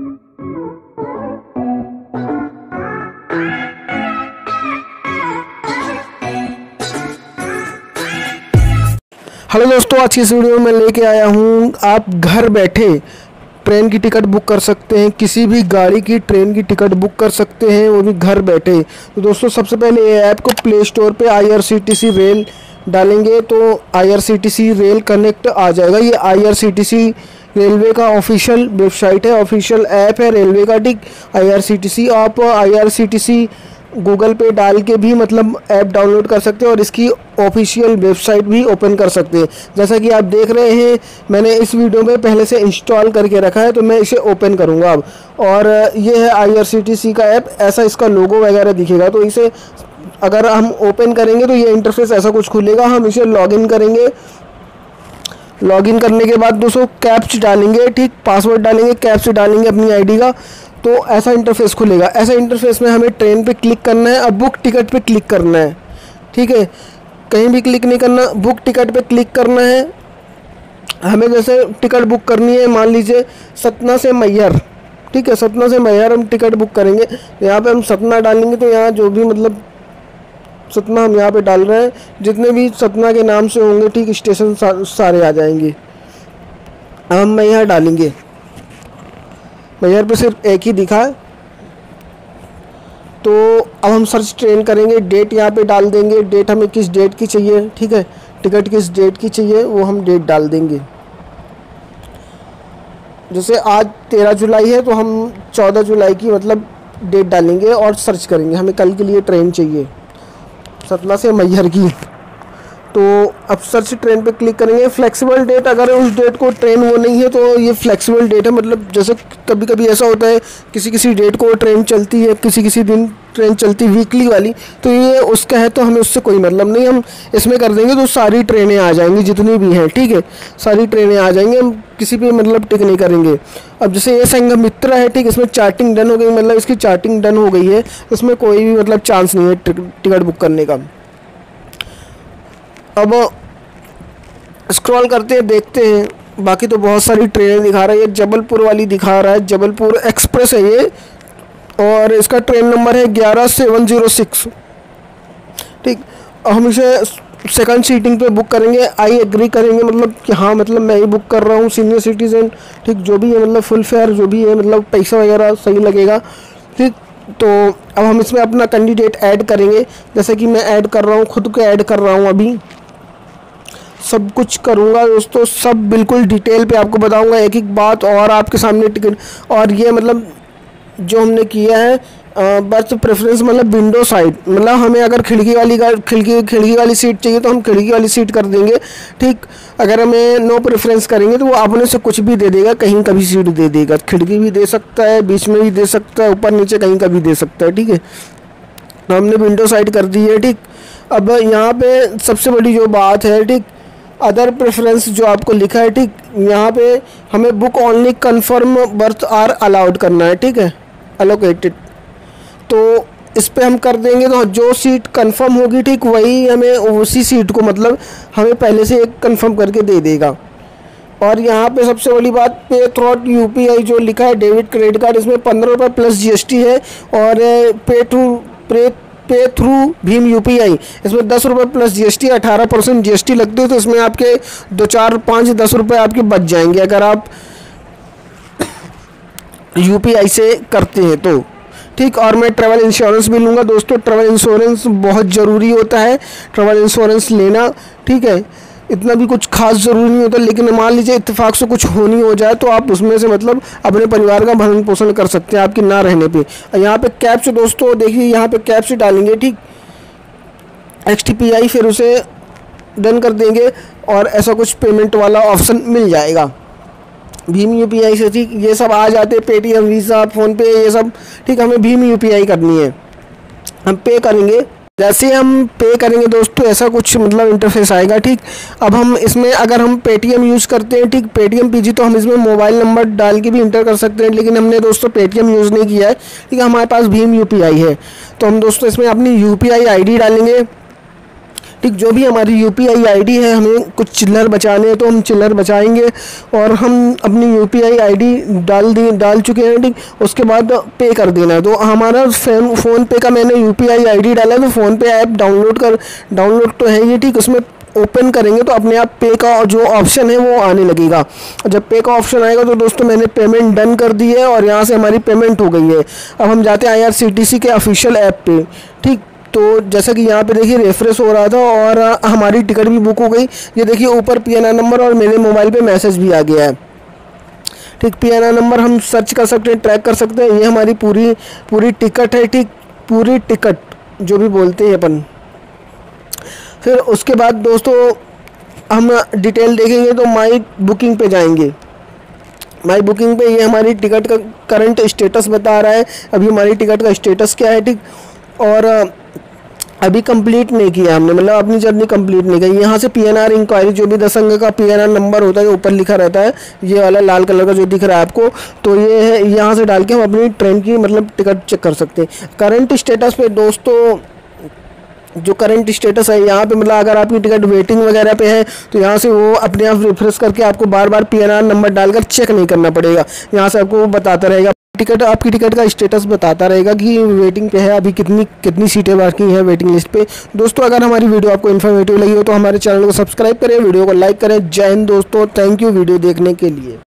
Hello दोस्तों, आज की इस वीडियो में लेके आया हूँ, आप घर बैठे ट्रेन की टिकट बुक कर सकते हैं, किसी भी गाड़ी की ट्रेन की टिकट बुक कर सकते हैं, वो भी घर बैठे। तो दोस्तों, सबसे पहले ये ऐप को प्ले स्टोर पे आईआरसीटीसी रेल डालेंगे तो आईआरसीटीसी रेल कनेक्ट आ जाएगा। ये आईआरसीटीसी रेलवे का ऑफिशियल वेबसाइट है, ऑफिशियल ऐप है रेलवे का, ठीक? आईआरसीटीसी आप आईआरसीटीसी गूगल पे डाल के भी मतलब ऐप डाउनलोड कर सकते हैं और इसकी ऑफिशियल वेबसाइट भी ओपन कर सकते हैं। जैसा कि आप देख रहे हैं, मैंने इस वीडियो में पहले से इंस्टॉल करके रखा है तो मैं इसे ओपन करूँगा अब। और ये है आईआरसीटीसी का ऐप, ऐसा इसका लोगो वगैरह दिखेगा तो इसे अगर हम ओपन करेंगे तो ये इंटरफेस ऐसा कुछ खुलेगा, हम इसे लॉगिन करेंगे लॉगिन करने के बाद दोस्तों कैप्स डालेंगे, ठीक? पासवर्ड डालेंगे कैप्च डालेंगे अपनी आईडी का तो ऐसा इंटरफेस खुलेगा। ऐसा इंटरफेस में हमें ट्रेन पे क्लिक करना है, अब बुक टिकट पे क्लिक करना है, ठीक है? कहीं भी क्लिक नहीं करना बुक टिकट पे क्लिक करना है। हमें जैसे टिकट बुक करनी है, मान लीजिए सतना से मैयर ठीक है? सतना से मैयर हम टिकट बुक करेंगे यहाँ पे हम सतना डालेंगे तो यहाँ जो भी मतलब सतना हम यहाँ पे डाल रहे हैं। जितने भी सतना के नाम से होंगे ठीक स्टेशन सा, सारे आ जाएँगे। अब हम मैयर डालेंगे। मैयर पे सिर्फ़ एक ही दिखा। है तो अब हम सर्च ट्रेन करेंगे डेट यहाँ पे डाल देंगे। डेट हमें किस डेट की चाहिए ठीक है? टिकट किस डेट की चाहिए वो हम डेट डाल देंगे। जैसे आज तेरह जुलाई है तो हम चौदह जुलाई की मतलब डेट डालेंगे और सर्च करेंगे। हमें कल के लिए ट्रेन चाहिए। सतना से मैहर की। तो अब सर्च ट्रेन पे क्लिक करेंगे। फ्लेक्सिबल डेट अगर उस डेट को ट्रेन वो नहीं है तो ये फ्लेक्सिबल डेट है। मतलब जैसे कभी कभी ऐसा होता है किसी किसी डेट को ट्रेन चलती है किसी किसी दिन ट्रेन चलती वीकली वाली तो ये उसका है तो हमें उससे कोई मतलब नहीं। हम इसमें कर देंगे तो सारी ट्रेनें आ जाएँगी, जितनी भी हैं, ठीक है? सारी ट्रेनें आ जाएँगी। हम किसी पे मतलब टिक नहीं करेंगे। अब जैसे ये संघ मित्र है, ठीक इसमें चार्टिंग डन हो गई मतलब इसकी चार्टिंग डन हो गई है इसमें कोई भी मतलब चांस नहीं है टिकट बुक करने का। अब स्क्रॉल करते हैं, देखते हैं। बाकी तो बहुत सारी ट्रेनें दिखा रहा है, ये जबलपुर वाली दिखा रहा है, जबलपुर एक्सप्रेस है ये। और इसका ट्रेन नंबर है ग्यारह सेवन ज़ीरो सिक्स ठीक, हम इसे सेकंड सीटिंग पे बुक करेंगे। आई एग्री करेंगे मतलब कि हाँ मतलब मैं ही बुक कर रहा हूँ सीनियर सिटीज़न ठीक, जो भी है मतलब फुल फेयर जो भी है मतलब पैसा वगैरह सही लगेगा। ठीक तो अब हम इसमें अपना कैंडिडेट ऐड करेंगे। जैसे कि मैं ऐड कर रहा हूँ, खुद को ऐड कर रहा हूँ अभी। सब कुछ करूँगा दोस्तों, सब बिल्कुल डिटेल पे आपको बताऊँगा, एक एक बात और आपके सामने टिकट और ये मतलब जो हमने किया है बर्थ प्रेफरेंस मतलब विंडो साइड मतलब हमें अगर खिड़की वाली खिड़की खिड़की वाली सीट चाहिए तो हम खिड़की वाली सीट कर देंगे, ठीक? अगर हमें नो प्रेफरेंस करेंगे तो वो अपने से कुछ भी दे देगा, कहीं का भी सीट दे देगा, खिड़की भी दे सकता है, बीच में भी दे सकता है, ऊपर नीचे कहीं का भी दे सकता है, ठीक है? तो हमने विंडो साइड कर दी है, ठीक? अब यहाँ पे सबसे बड़ी जो बात है, ठीक? अदर प्रेफरेंस जो आपको लिखा है, ठीक? यहाँ पे हमें book only confirm berth are allowed करना है, ठीक है? अलोकेटेड तो इस पर हम कर देंगे तो जो सीट कंफर्म होगी, ठीक, वही हमें उसी सीट को मतलब हमें पहले से एक कंफर्म करके दे देगा। और यहाँ पे सबसे बड़ी बात पे थ्रॉट यूपीआई जो लिखा है डेबिट क्रेडिट कार्ड इसमें पंद्रह रुपये प्लस जीएसटी है और पे टू पे पे थ्रू भीम यूपीआई। इसमें दस रुपये प्लस जीएसटी अठारह परसेंट जी लगती है तो इसमें आपके दो, चार, पाँच, दस रुपये आपके बच जाएँगे अगर आप यूपीआई से करते हैं तो। ठीक, और मैं ट्रैवल इंश्योरेंस भी लूँगा। दोस्तों ट्रैवल इंश्योरेंस बहुत ज़रूरी होता है। ट्रैवल इंश्योरेंस लेना, ठीक है? इतना भी कुछ खास ज़रूरी नहीं होता, लेकिन मान लीजिए इतफाक़ से कुछ होनी हो जाए तो आप उसमें से मतलब अपने परिवार का भरण पोषण कर सकते हैं आपके ना रहने पे। यहाँ पे कैप्स दोस्तों, देखिए यहाँ पे कैप्स डालेंगे, ठीक? एक्स फिर उसे डन कर देंगे और ऐसा कुछ पेमेंट वाला ऑप्शन मिल जाएगा। भीम यू से, ठीक? ये सब आ जाते पेटीएम वीज़ा फ़ोनपे ये सब, ठीक? हमें भीम यू करनी है। हम पे करेंगे। जैसे हम पे करेंगे दोस्तों, ऐसा कुछ मतलब इंटरफेस आएगा, ठीक? अब हम इसमें अगर हम पेटीएम यूज़ करते हैं, ठीक? पेटीएम पीजी तो हम इसमें मोबाइल नंबर डाल के भी इंटर कर सकते हैं, लेकिन हमने दोस्तों पेटीएम यूज़ नहीं किया है, ठीक? है हमारे पास भीम यूपीआई है। तो हम दोस्तों इसमें अपनी यू पी डालेंगे। ठीक जो भी हमारी U P I I D है, हमें कुछ चिल्लर बचाने हैं तो हम चिल्लर बचाएँगे और हम अपनी U P I I D डाल दी, डाल चुके हैं ठीक उसके बाद पे कर देना है। तो हमारा फ़ोन फ़ोन पे का मैंने U P I I D डाला है तो फ़ोन पे ऐप डाउनलोड कर डाउनलोड तो है ये ठीक। उसमें ओपन करेंगे तो अपने आप पे का जो ऑप्शन है वो आने लगेगा। जब पे का ऑप्शन आएगा तो दोस्तों मैंने पेमेंट डन कर दी है और यहाँ से हमारी पेमेंट हो गई है। अब हम जाते हैं आईआरसीटीसी के ऑफिशियल ऐप पे, ठीक। तो जैसा कि यहाँ पे देखिए रेफरेंस हो रहा था और हमारी टिकट भी बुक हो गई। ये देखिए ऊपर पी नंबर और मेरे मोबाइल पे मैसेज भी आ गया है। ठीक पी नंबर हम सर्च कर सकते हैं ट्रैक कर सकते हैं। ये हमारी पूरी पूरी टिकट है, ठीक, पूरी टिकट जो भी बोलते हैं अपन। फिर उसके बाद दोस्तों, हम डिटेल देखेंगे तो माई बुकिंग पे जाएँगे। माई बुकिंग पे ये हमारी टिकट का करंट स्टेटस बता रहा है। अभी हमारी टिकट का स्टेटस क्या है, ठीक? और अभी कंप्लीट नहीं किया हमने मतलब अपनी जर्नी कंप्लीट नहीं की यहाँ से पी एन आर इंक्वायरी जो भी दस अंक का पी एन आर नंबर होता है ऊपर लिखा रहता है, ये वाला लाल कलर का जो दिख रहा है आपको तो ये है, यहाँ से डाल के हम अपनी ट्रेन की मतलब टिकट चेक कर सकते हैं। करंट स्टेटस पे दोस्तों, जो करंट स्टेटस है, यहाँ पे मतलब अगर आपकी टिकट वेटिंग वगैरह पे है तो यहाँ से वो अपने आप रिफ्रेश करके आपको बार बार पी नंबर डालकर चेक नहीं करना पड़ेगा। यहाँ से आपको बताता रहेगा। टिकट, आपकी टिकट का स्टेटस बताता रहेगा कि वेटिंग पे है, अभी कितनी कितनी सीटें बाकी हैं वेटिंग लिस्ट पे। दोस्तों, अगर हमारी वीडियो आपको इन्फॉर्मेटिव लगी हो तो हमारे चैनल को सब्सक्राइब करें, वीडियो को लाइक करें। जय हिंद दोस्तों थैंक यू वीडियो देखने के लिए।